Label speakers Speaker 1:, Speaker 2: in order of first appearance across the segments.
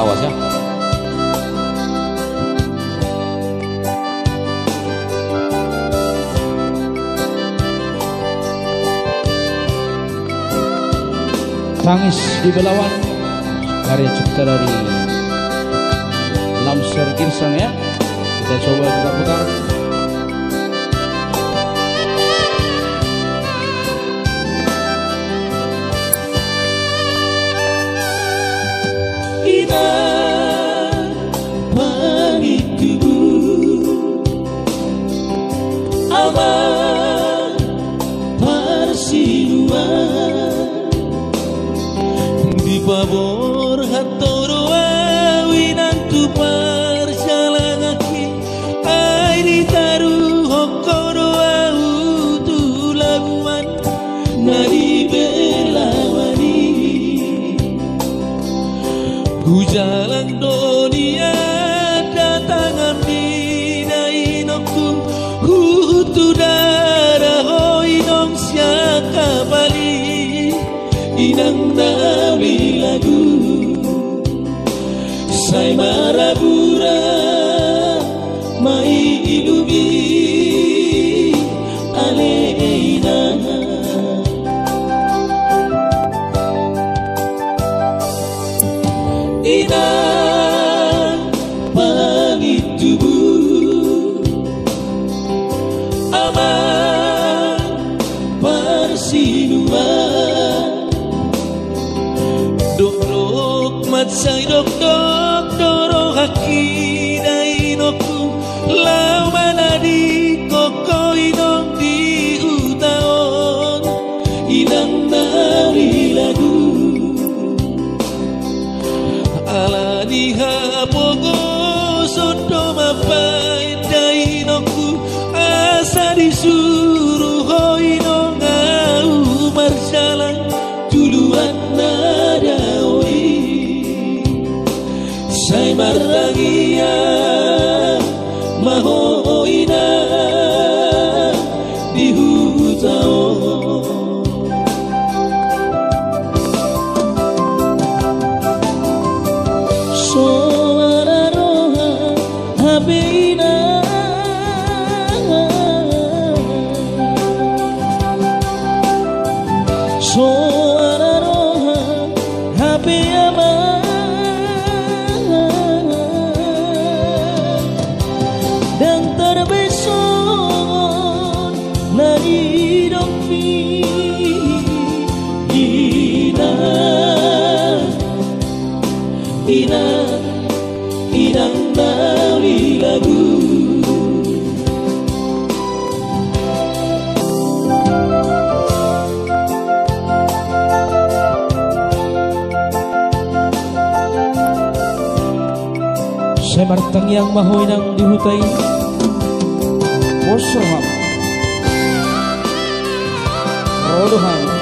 Speaker 1: lawasnya. Tangis di Belawan. Karya cipta dari Lamser Kirsang ya. Kita coba
Speaker 2: putar-putar favor. siluman Dok-dok mat
Speaker 1: say dok-dok semartangyang mahoy ng dihutay Bosoham
Speaker 3: Roduhan.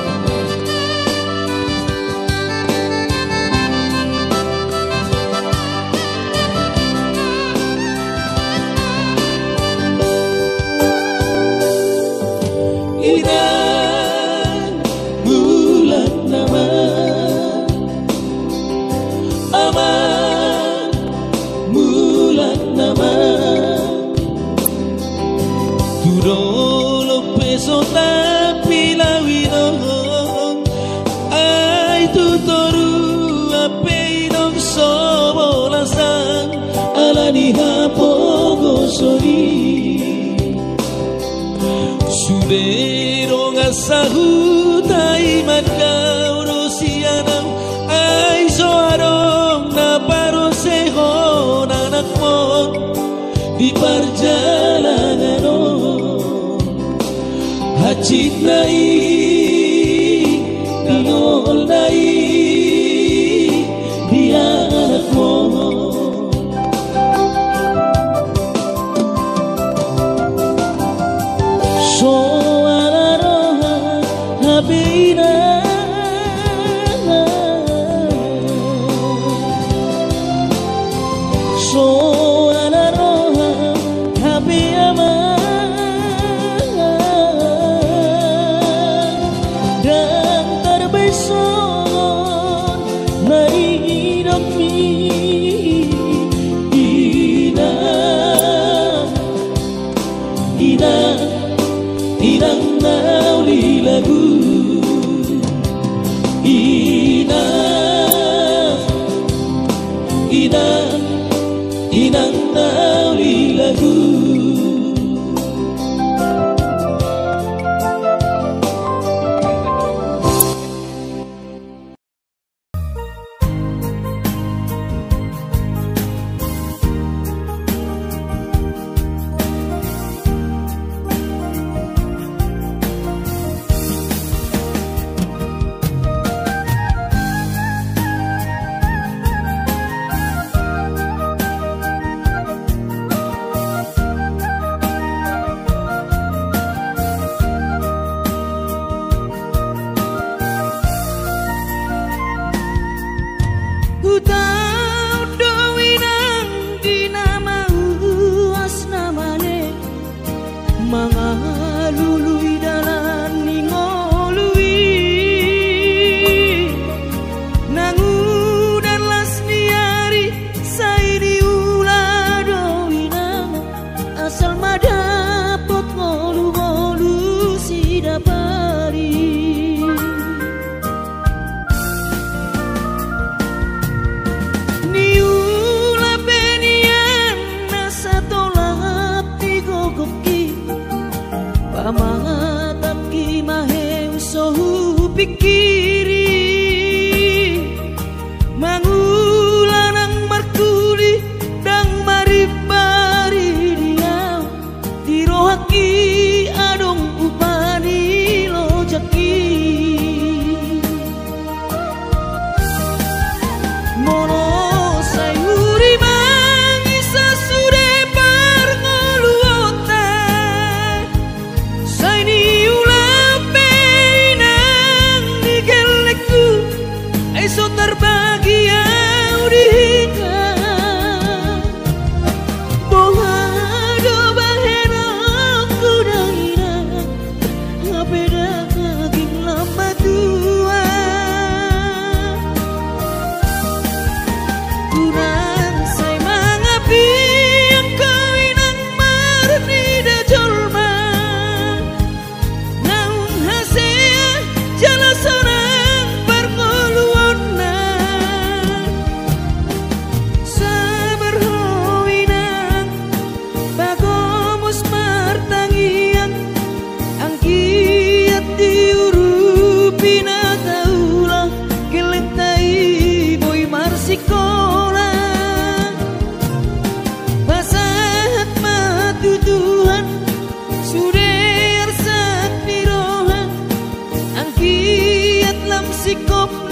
Speaker 3: si cop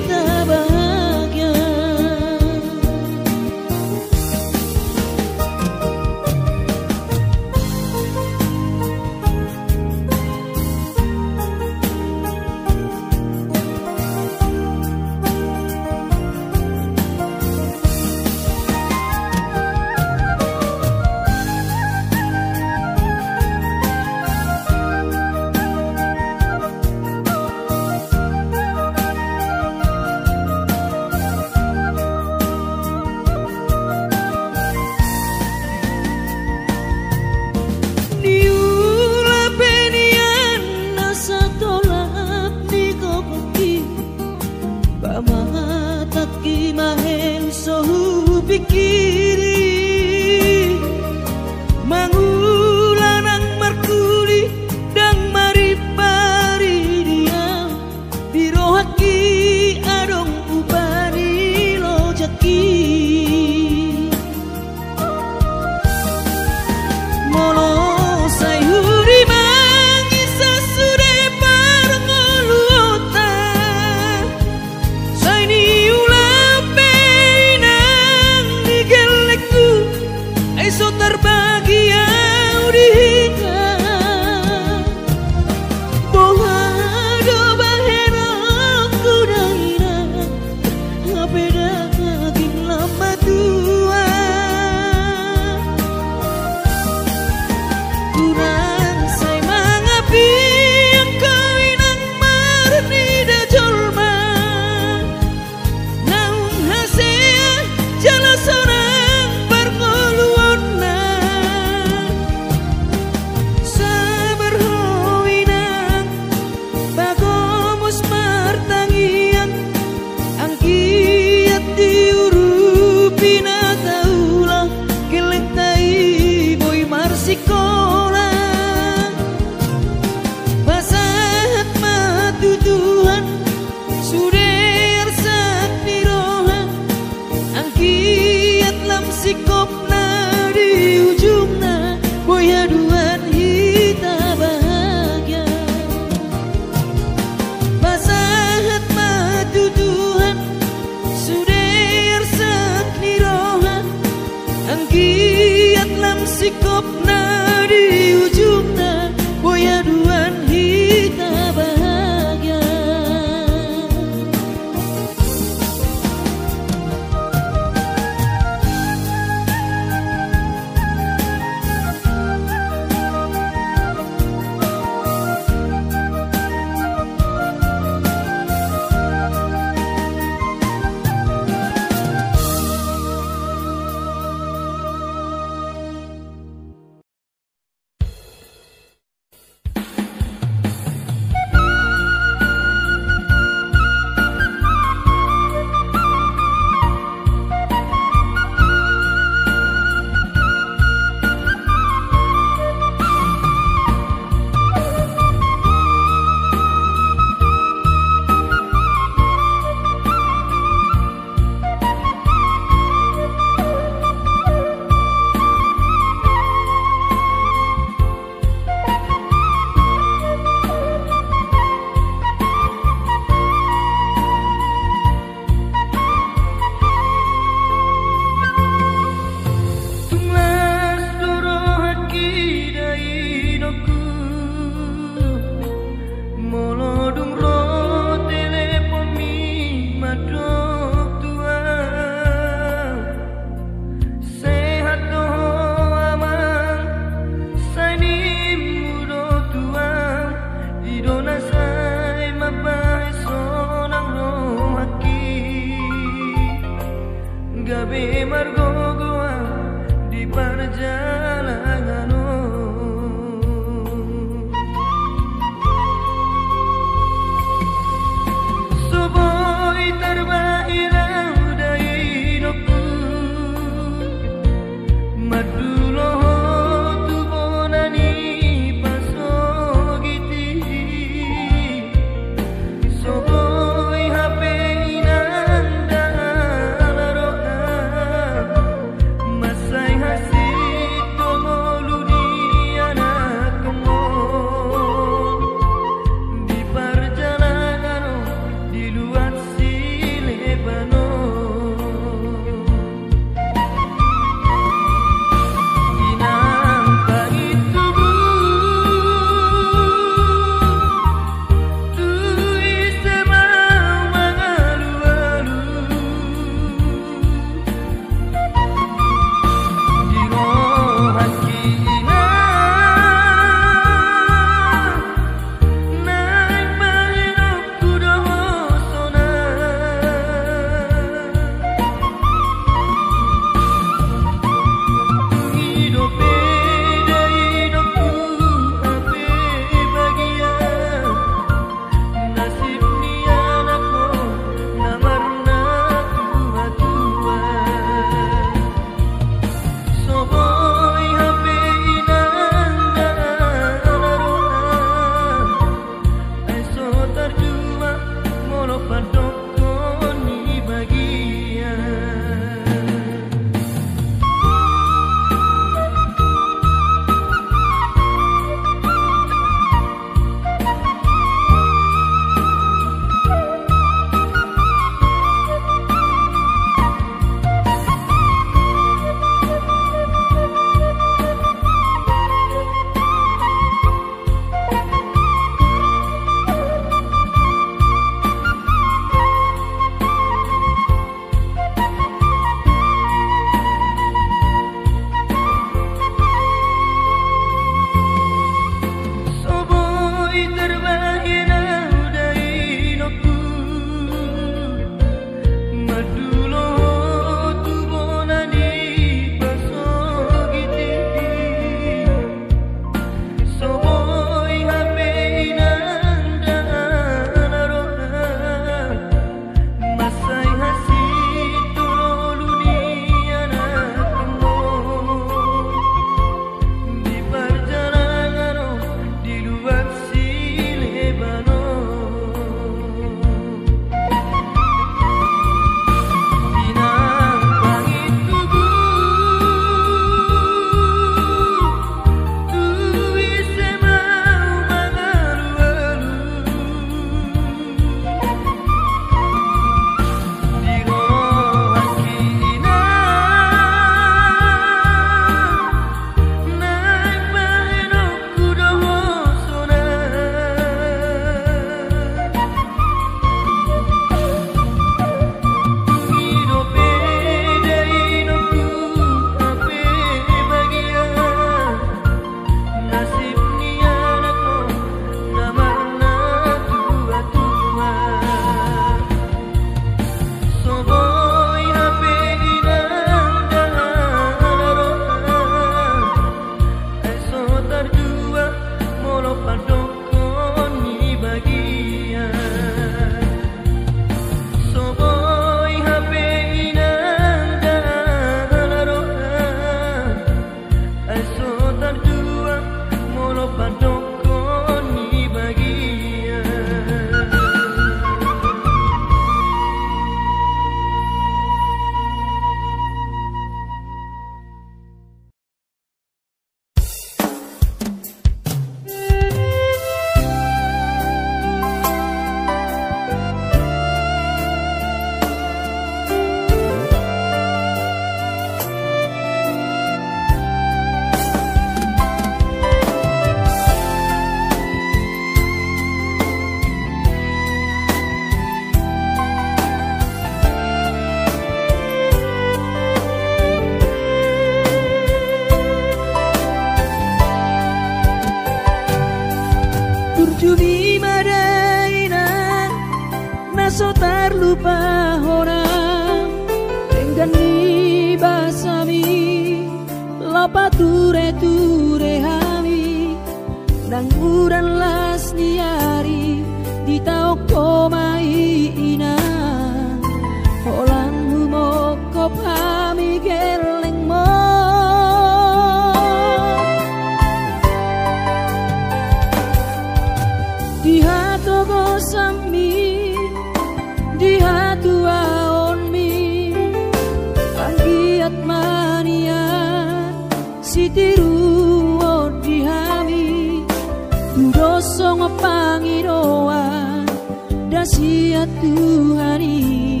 Speaker 3: Dasiat Tuhani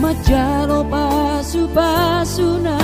Speaker 3: Majalo pasu-pasu nadenggan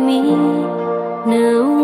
Speaker 4: me Among hasi aku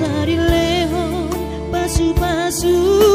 Speaker 2: Sari lehon
Speaker 3: pasu-pasu